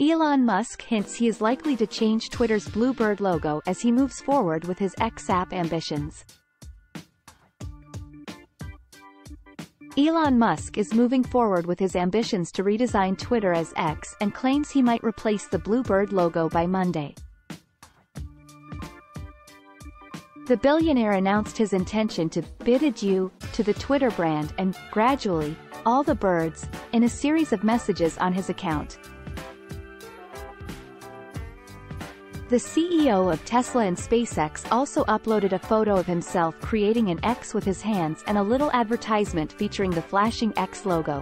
Elon Musk hints he is likely to change Twitter's Bluebird logo as he moves forward with his X app ambitions. Elon Musk is moving forward with his ambitions to redesign Twitter as X and claims he might replace the Bluebird logo by Monday. The billionaire announced his intention to bid adieu to the Twitter brand and, gradually, all the birds, in a series of messages on his account. The CEO of Tesla and SpaceX also uploaded a photo of himself creating an X with his hands and a little advertisement featuring the flashing X logo.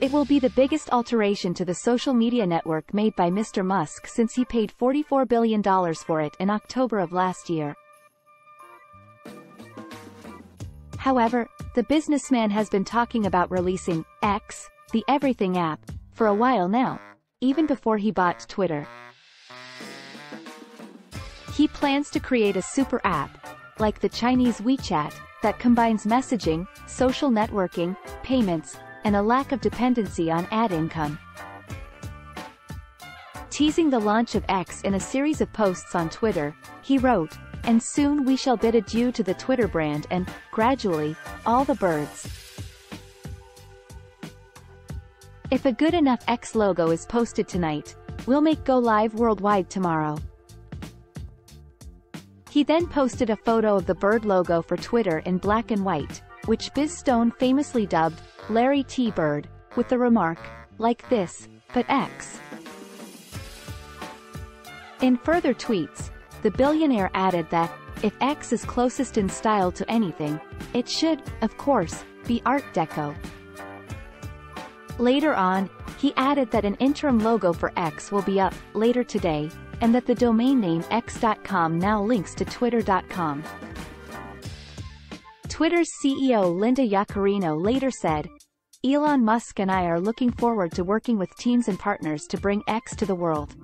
It will be the biggest alteration to the social media network made by Mr. Musk since he paid $44 billion for it in October of last year. However, the businessman has been talking about releasing X, the Everything app, for a while now even before he bought Twitter. He plans to create a super app, like the Chinese WeChat, that combines messaging, social networking, payments, and a lack of dependency on ad income. Teasing the launch of X in a series of posts on Twitter, he wrote, and soon we shall bid adieu to the Twitter brand and, gradually, all the birds. If a good enough X logo is posted tonight, we'll make go live worldwide tomorrow. He then posted a photo of the bird logo for Twitter in black and white, which Biz Stone famously dubbed Larry T. Bird, with the remark, like this, but X. In further tweets, the billionaire added that, if X is closest in style to anything, it should, of course, be Art Deco. Later on, he added that an interim logo for X will be up later today, and that the domain name x.com now links to twitter.com. Twitter's CEO Linda Yaccarino later said, Elon Musk and I are looking forward to working with teams and partners to bring X to the world.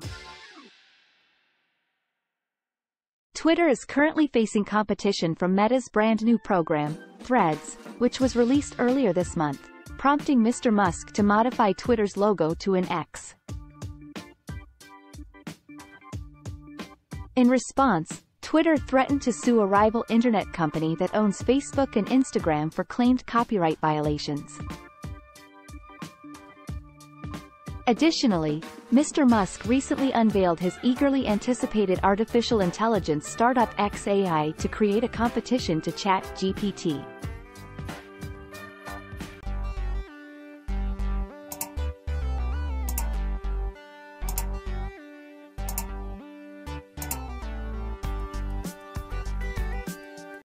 Twitter is currently facing competition from Meta's brand new program, Threads, which was released earlier this month prompting Mr. Musk to modify Twitter's logo to an X. In response, Twitter threatened to sue a rival internet company that owns Facebook and Instagram for claimed copyright violations. Additionally, Mr. Musk recently unveiled his eagerly anticipated artificial intelligence startup XAI to create a competition to ChatGPT.